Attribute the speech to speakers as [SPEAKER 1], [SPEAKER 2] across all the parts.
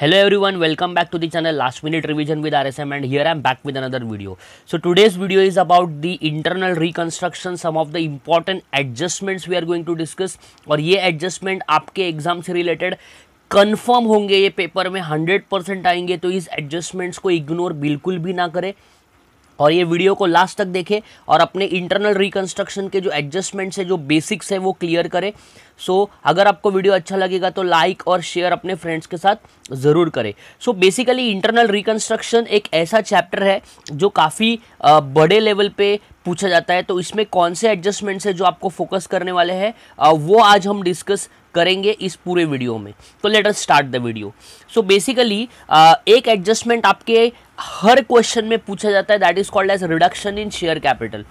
[SPEAKER 1] Hello everyone welcome back to the channel last minute revision with R S M and here am back with another video so today's video is about the internal reconstruction some of the important adjustments we are going to discuss और ये adjustment आपके exam से related confirm होंगे, ये paper में hundred percent आएँगे तो इस एडजस्टमेंट्स को इग्नोर बिल्कुल भी ना करें। और ये वीडियो को लास्ट तक देखें और अपने इंटरनल रिकंस्ट्रक्शन के जो एडजस्टमेंट्स है जो बेसिक्स है वो क्लियर करें। सो so, अगर आपको वीडियो अच्छा लगेगा तो लाइक और शेयर अपने फ्रेंड्स के साथ ज़रूर करें। सो बेसिकली इंटरनल रिकंस्ट्रक्शन एक ऐसा चैप्टर है जो काफ़ी बड़े लेवल पे पूछा जाता है। तो इसमें कौन से एडजस्टमेंट्स है जो आपको फोकस करने वाले हैं? वो आज हम डिस्कस करेंगे इस पूरे वीडियो में। तो let us start the video so basically एक एडजस्टमेंट आपके हर क्वेश्चन में पूछा जाता है that is called as reduction in share capital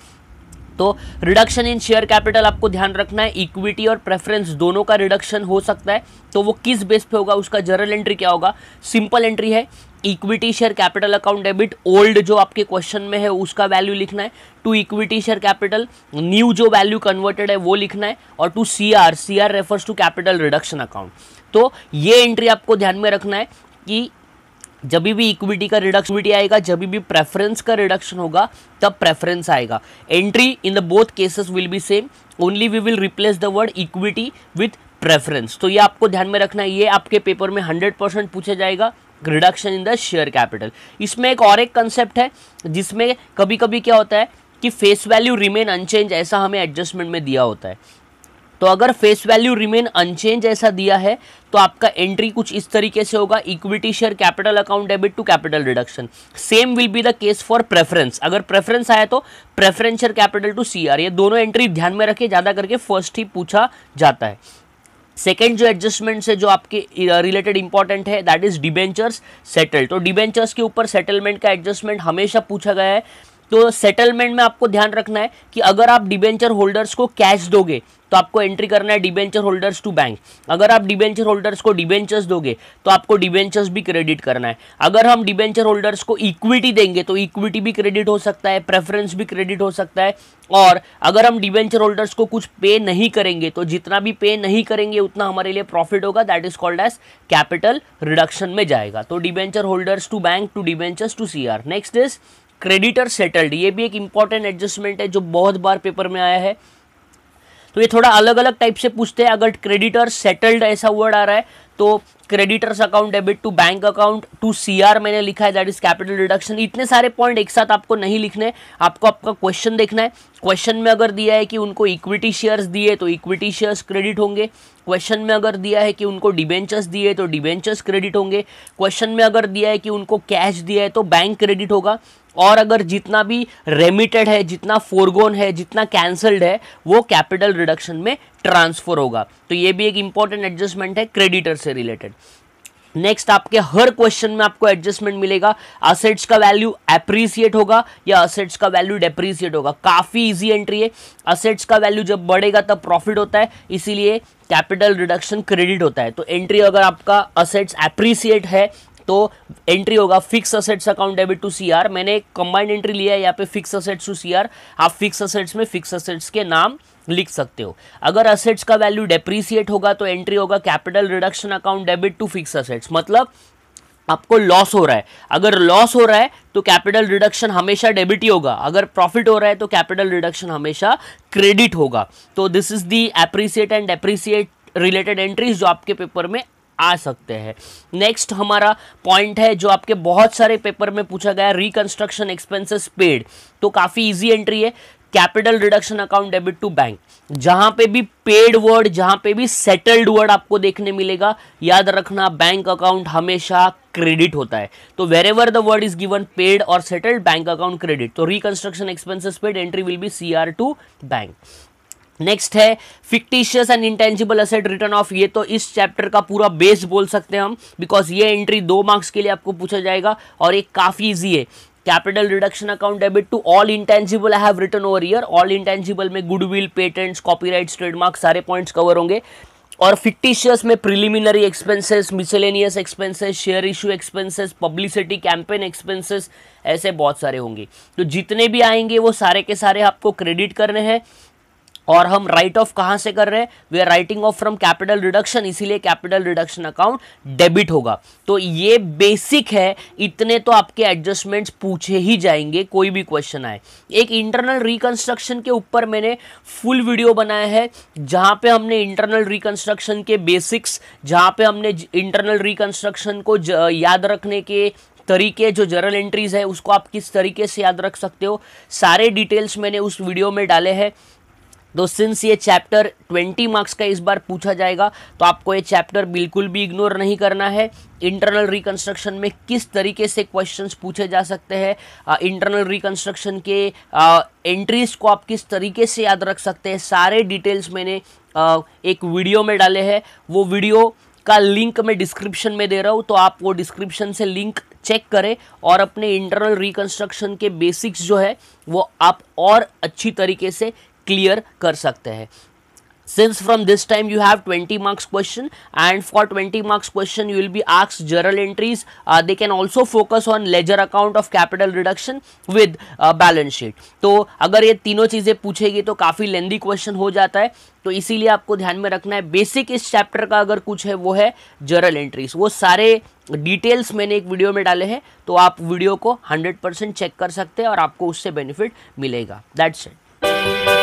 [SPEAKER 1] तो रिडक्शन इन शेयर कैपिटल आपको ध्यान रखना है इक्विटी और प्रेफरेंस दोनों का रिडक्शन हो सकता है। तो वो किस बेस पे होगा, उसका जर्नल एंट्री क्या होगा? सिंपल एंट्री है equity share capital account debit old जो आपके क्वेश्चन में है, उसका वैल्यू लिखना है। To equity share capital new जो वैल्यू कन्वर्टेड है, वो लिखना है। और to C R C R refers to capital reduction account तो ये एंट्री आपको ध्यान में रखना है कि जब भी इक्विटी का रिडक्शन आएगा, जब भी प्रेफरेंस का रिडक्शन होगा, तब प्रेफरेंस आएगा। Entry in the both cases will be same only we will replace the word equity with preference तो ये आपको ध्यान में रखना है। ये आपके पेपर में हंड्रेड परसेंट पूछा जाएगा। Reduction in the share capital इसमें एक और एक कंसेप्ट है, जिसमें कभी कभी क्या होता है कि फेस वैल्यू रिमेन अनचेंज ऐसा हमें एडजस्टमेंट में दिया होता है। तो अगर फेस वैल्यू रिमेन अनचेंज ऐसा दिया है तो आपका एंट्री कुछ इस तरीके से होगा equity share capital account debit to capital reduction same will be the case for preference अगर प्रेफरेंस आया तो preference share capital to CR ये दोनों एंट्री ध्यान में रखे, ज़्यादा करके फ़र्स्ट ही पूछा जाता है. सेकेंड जो एडजस्टमेंट्स है, जो आपके रिलेटेड इंपॉर्टेंट है दैट इज़ डिबेंचर्स सेटल तो डिबेंचर्स के ऊपर सेटलमेंट का एडजस्टमेंट हमेशा पूछा गया है तो सेटलमेंट में आपको ध्यान रखना है कि अगर आप डिबेंचर होल्डर्स को कैश दोगे तो आपको एंट्री करना है डिबेंचर होल्डर्स टू बैंक अगर आप डिबेंचर होल्डर्स को डिबेंचर्स दोगे तो आपको डिबेंचर्स भी क्रेडिट करना है. अगर हम डिबेंचर होल्डर्स को इक्विटी देंगे तो इक्विटी भी क्रेडिट हो सकता है प्रेफरेंस भी क्रेडिट हो सकता है. और अगर हम डिबेंचर होल्डर्स को कुछ पे नहीं करेंगे तो जितना भी पे नहीं करेंगे, उतना हमारे लिए प्रॉफिट होगा. That is called as capital reduction में जाएगा. तो debenture holders to bank to debentures to CR next is creditor settled, ये भी एक इंपॉर्टेंट एडजस्टमेंट है जो बहुत बार पेपर में आया है। तो ये थोड़ा अलग अलग टाइप से पूछते हैं। अगर क्रेडिटर सेटल्ड ऐसा वर्ड आ रहा है तो creditors account debit to bank account to CR मैंने लिखा है दैट इज़ कैपिटल रिडक्शन इतने सारे पॉइंट एक साथ आपको नहीं लिखने आपको आपका क्वेश्चन देखना है। क्वेश्चन में अगर दिया है कि उनको इक्विटी शेयर्स दिए तो इक्विटी शेयर्स क्रेडिट होंगे। क्वेश्चन में अगर दिया है कि उनको डिबेंचर्स दिए तो डिबेंचर्स क्रेडिट होंगे। क्वेश्चन में अगर दिया है कि उनको कैश दिया है तो बैंक क्रेडिट होगा। और अगर जितना भी रेमिटेड है, जितना फोरगोन है, जितना कैंसल्ड है, वो कैपिटल रिडक्शन में ट्रांसफ़र होगा। तो ये भी एक इंपॉर्टेंट एडजस्टमेंट है क्रेडिटर से रिलेटेड नेक्स्ट आपके हर क्वेश्चन में आपको एडजस्टमेंट मिलेगा। असेट्स का वैल्यू एप्रिसिएट होगा या असेट्स का वैल्यू डेप्रिसिएट होगा। काफ़ी इजी एंट्री है। असेट्स का वैल्यू जब बढ़ेगा, तब प्रॉफिट होता है। इसीलिए कैपिटल रिडक्शन क्रेडिट होता है। तो एंट्री अगर आपका असेट्स एप्रिसिएट है तो एंट्री होगा fixed assets account debit to CR मैंने कंबाइंड एंट्री लिया है, यहाँ पे फिक्स असेट्स टू सीआर आप फिक्स असेट्स में फिक्स असेट्स के नाम लिख सकते हो। अगर असेट्स का वैल्यू डेप्रीसिएट होगा तो एंट्री होगा capital reduction account debit to fixed assets मतलब आपको लॉस हो रहा है। अगर लॉस हो रहा है तो कैपिटल रिडक्शन हमेशा डेबिट ही होगा। अगर प्रॉफिट हो रहा है तो कैपिटल रिडक्शन हमेशा क्रेडिट होगा। तो this is the appreciate and depreciate related entries जो आपके पेपर में आ सकते हैं। नेक्स्ट हमारा पॉइंट है जो आपके बहुत सारे पेपर में पूछा गया रिकंस्ट्रक्शन एक्सपेंसेस पेड तो काफ़ी इजी एंट्री है capital reduction account debit to bank जहाँ पे भी पेड वर्ड जहाँ पे भी सेटल्ड वर्ड आपको देखने मिलेगा, याद रखना बैंक अकाउंट हमेशा क्रेडिट होता है। तो wherever the word is given paid और सेटल्ड बैंक अकाउंट क्रेडिट तो reconstruction expenses paid entry will be C R to bank next है fictitious and intangible asset written off ये तो इस चैप्टर का पूरा बेस बोल सकते हैं हम बिकॉज़ ये एंट्री दो मार्क्स के लिए आपको पूछा जाएगा और ये काफ़ी इजी है। Capital reduction account debit to all intangible I have written over here all intangible में गुडविल पेटेंट्स कॉपीराइट्स ट्रेडमार्क सारे पॉइंट्स कवर होंगे। और फिक्टिशियस में preliminary expenses miscellaneous expenses share issue expenses publicity campaign expenses ऐसे बहुत सारे होंगे। तो जितने भी आएँगे वो सारे के सारे आपको क्रेडिट करने हैं। और हम राइट ऑफ़ कहाँ से कर रहे हैं? We are writing off from capital reduction इसीलिए कैपिटल रिडक्शन अकाउंट डेबिट होगा। तो ये बेसिक है, इतने तो आपके एडजस्टमेंट्स पूछे ही जाएँगे, कोई भी क्वेश्चन आए। एक इंटरनल रिकंस्ट्रक्शन के ऊपर मैंने फुल वीडियो बनाया है, जहाँ पे हमने इंटरनल रिकंस्ट्रक्शन के बेसिक्स जहाँ पे हमने इंटरनल रिकंस्ट्रक्शन को याद रखने के तरीके, जो जर्नल एंट्रीज है, उसको आप किस तरीके से याद रख सकते हो? सारे डिटेल्स मैंने उस वीडियो में डाले हैं। तो सिंस ये चैप्टर 20 मार्क्स का इस बार पूछा जाएगा तो आपको ये चैप्टर बिल्कुल भी इग्नोर नहीं करना है। इंटरनल रिकंस्ट्रक्शन में किस तरीके से क्वेश्चंस पूछे जा सकते हैं? इंटरनल रिकंस्ट्रक्शन के एंट्रीज को आप किस तरीके से याद रख सकते हैं? सारे डिटेल्स मैंने आ, एक वीडियो में डाले हैं। वो वीडियो का लिंक मैं डिस्क्रिप्शन में दे रहा हूँ तो आप वो डिस्क्रिप्शन से लिंक चेक करें और अपने इंटरनल रिकंस्ट्रक्शन के बेसिक्स जो है वो आप और अच्छी तरीके से क्लियर कर सकते हैं। Since from this time you have twenty marks question and for twenty marks question you will be आक्स journal entries they can also focus on ledger account of capital reduction with balance sheet तो अगर ये तीनों चीज़ें पूछेगी तो काफ़ी lengthy question हो जाता है। तो इसीलिए आपको ध्यान में रखना है बेसिक इस चैप्टर का अगर कुछ है वो है जर्नल एंट्रीज वो सारे डिटेल्स मैंने एक वीडियो में डाले हैं तो आप वीडियो को हंड्रेड परसेंट चेक कर सकते हैं और आपको उससे बेनिफिट मिलेगा। That's it